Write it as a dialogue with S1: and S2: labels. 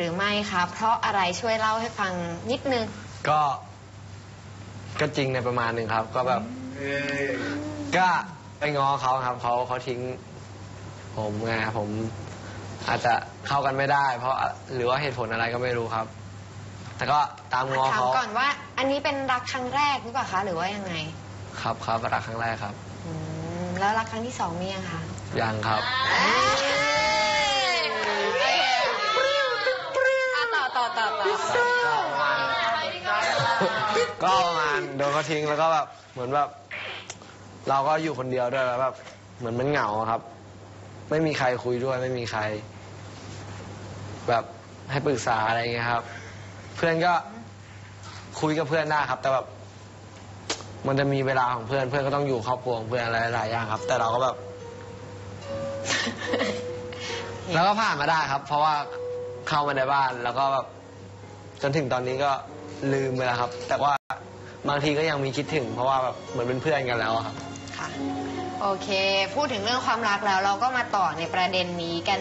S1: หรือไม่คะ เพราะอะไรช่วยเล่าให้ฟังนิดนึง
S2: ก็ ก็จริงในประมาณหนึ่งครับ ก็แบบ ก็ไปง้อเขาครับเขาเขาทิ้ง ผมไงผม อาจจะเข้ากันไม่ได้ เพราะหรือว่าเหตุผลอะไรก็ไม่รู้ครับ แต่ก็ตามง้อ
S1: ถาม
S2: เขา
S1: ก่อนว่า อันนี้เป็นรักครั้งแรกหรือเปล่าคะ หรือว่ายังไง
S2: ครับครับรักครั้งแรกครับ
S1: อืมแล้วรักครั้งที่สองมียังคะ
S2: ยังครับ
S1: อะ
S2: ก็ประมาณโดนเขาทิ้งแล้วก็แบบเหมือนแบบเราก็อยู่คนเดียวด้วยแล้วแบบเหมือนมันเหงาอะครับ ไม่มีใครคุยด้วยไม่มีใคร แบบให้ปรึกษาอะไรเงี้ยครับ เพื่อนก็คุยกับเพื่อนได้ครับ แต่แบบมันจะมีเวลาของเพื่อนเพื่อนก็ต้องอยู่ครอบครัวของเพื่อนอะไรหลายอย่างครับ แต่เราก็แบบ แล้วก็ผ่านมาได้ครับ เพราะว่าเข้ามาในบ้านแล้วก็แบบจนถึงตอนนี้ก็ ลืมไปแล้วครับ แต่ว่าบางทีก็ยังมีคิดถึง เพราะว่าแบบเหมือนเป็นเพื่อนกันแล้วอะครับ
S1: ค่ะ โอเค พูดถึงเรื่องความรักแล้ว เราก็มาต่อในประเด็นนี้กัน